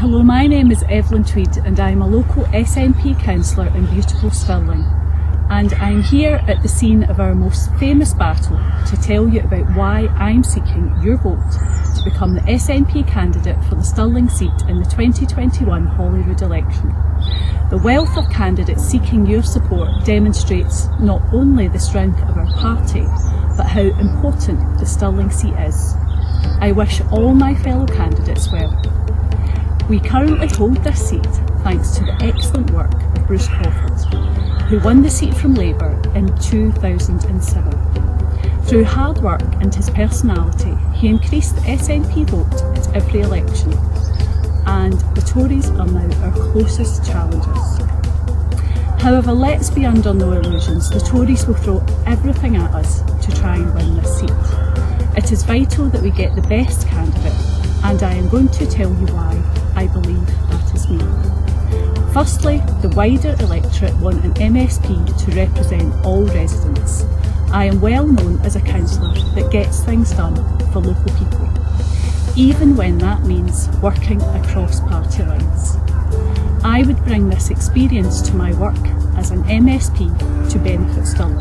Hello, my name is Evelyn Tweed and I'm a local SNP councillor in beautiful Stirling. And I'm here at the scene of our most famous battle to tell you about why I'm seeking your vote to become the SNP candidate for the Stirling seat in the 2021 Holyrood election. The wealth of candidates seeking your support demonstrates not only the strength of our party, but how important the Stirling seat is. I wish all my fellow candidates well. We currently hold this seat thanks to the excellent work of Bruce Crawford, who won the seat from Labour in 2007. Through hard work and his personality, he increased the SNP vote at every election, and the Tories are now our closest challengers. However, let's be under no illusions, the Tories will throw everything at us to try and win this seat. It is vital that we get the best candidate, and I am going to tell you why I believe that is me. Firstly, the wider electorate want an MSP to represent all residents. I am well known as a councillor that gets things done for local people, even when that means working across party lines. I would bring this experience to my work as an MSP to benefit Stirling.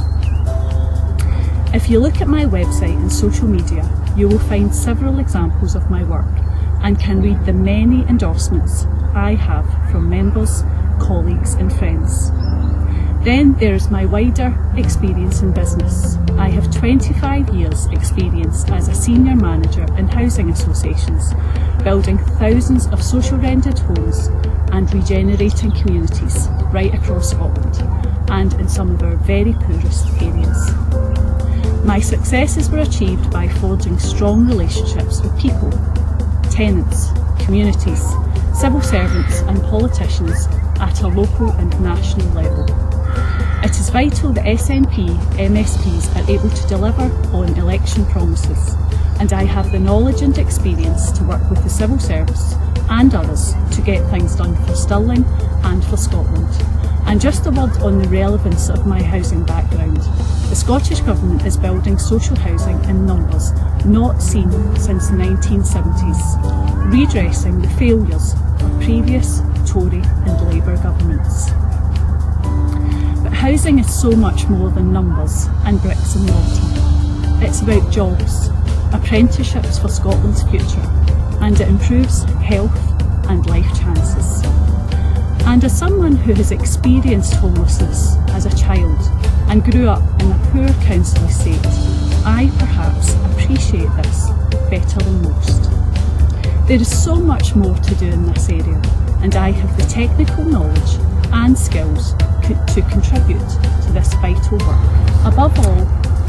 If you look at my website and social media, you will find several examples of my work and can read the many endorsements I have from members, colleagues and friends. Then there's my wider experience in business. I have 25 years experience as a senior manager in housing associations, building thousands of social rented homes and regenerating communities right across Scotland and in some of our very poorest areas. My successes were achieved by forging strong relationships with people tenants, communities, civil servants and politicians at a local and national level. It is vital that SNP MSPs are able to deliver on election promises and I have the knowledge and experience to work with the civil service and others to get things done for Stirling and for Scotland. And just a word on the relevance of my housing background. The Scottish Government is building social housing in numbers not seen since the 1970s, redressing the failures of previous Tory and Labour governments. But housing is so much more than numbers and bricks and mortar. It's about jobs, apprenticeships for Scotland's future, and it improves health and life chances. And as someone who has experienced homelessness as a child and grew up in a poor council estate, I perhaps appreciate this better than most. There is so much more to do in this area and I have the technical knowledge and skills to contribute to this vital work. Above all,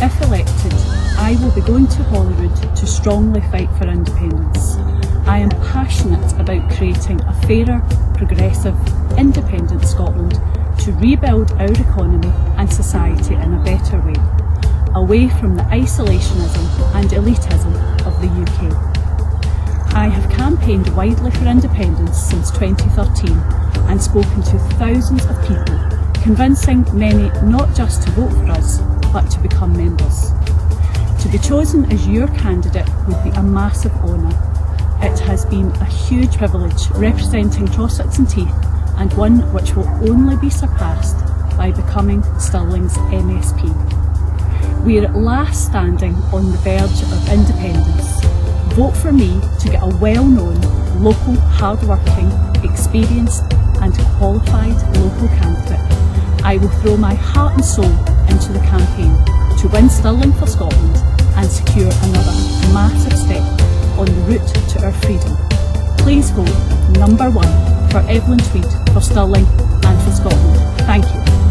if elected, I will be going to Holyrood to strongly fight for independence. I am passionate about creating a fairer, progressive, independent Scotland to rebuild our economy and society in a better way away from the isolationism and elitism of the UK. I have campaigned widely for independence since 2013 and spoken to thousands of people, convincing many not just to vote for us, but to become members. To be chosen as your candidate would be a massive honour. It has been a huge privilege representing Trossachs and one which will only be surpassed by becoming Stirling's MSP. We are at last standing on the verge of independence. Vote for me to get a well-known, local, hard-working, experienced and qualified local candidate. I will throw my heart and soul into the campaign to win Stirling for Scotland and secure another massive step on the route to our freedom. Please vote number one for Evelyn Tweed for Stirling and for Scotland. Thank you.